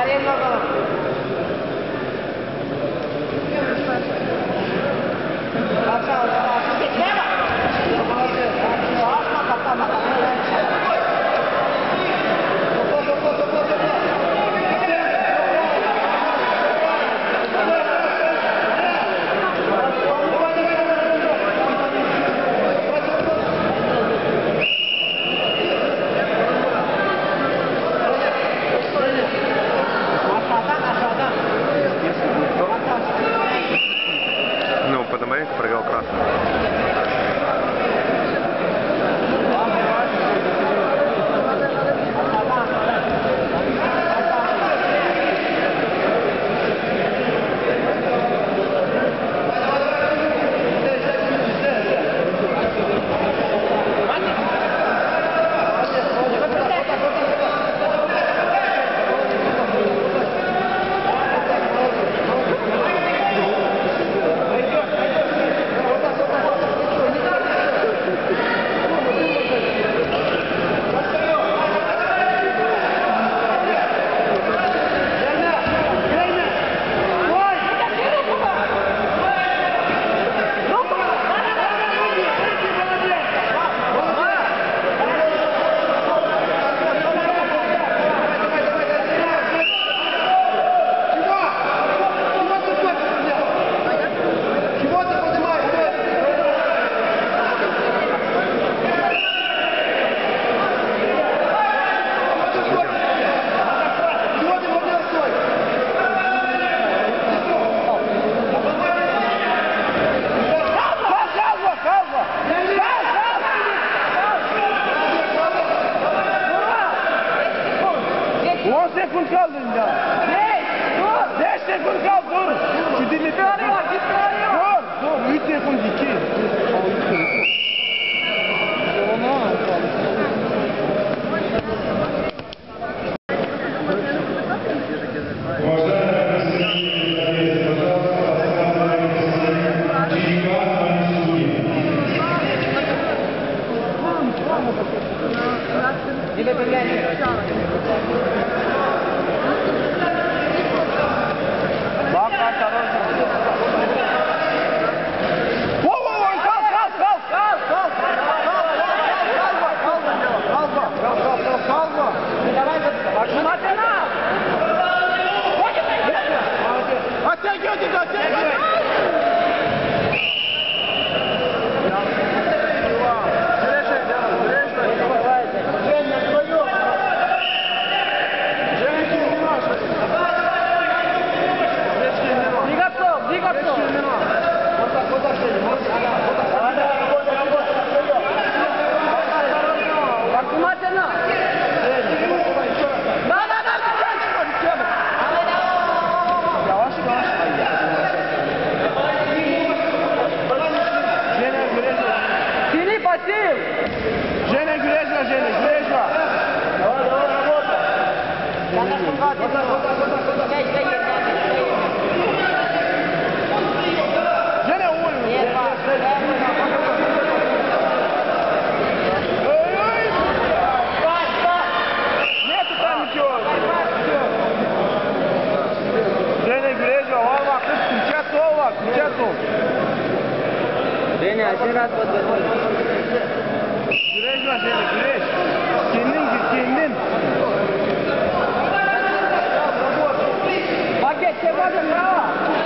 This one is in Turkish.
Dale, loco. kal dedim ya. Ne? Dur. 5 sekund kal dur. Şu dilini bir araya bak. Git bir araya bak. Dur. Dur. 3 sekund 2. Или это я не Beni aşır at Güreş var seni güreş. Kendin git kendin. que, que vai deixar, ó.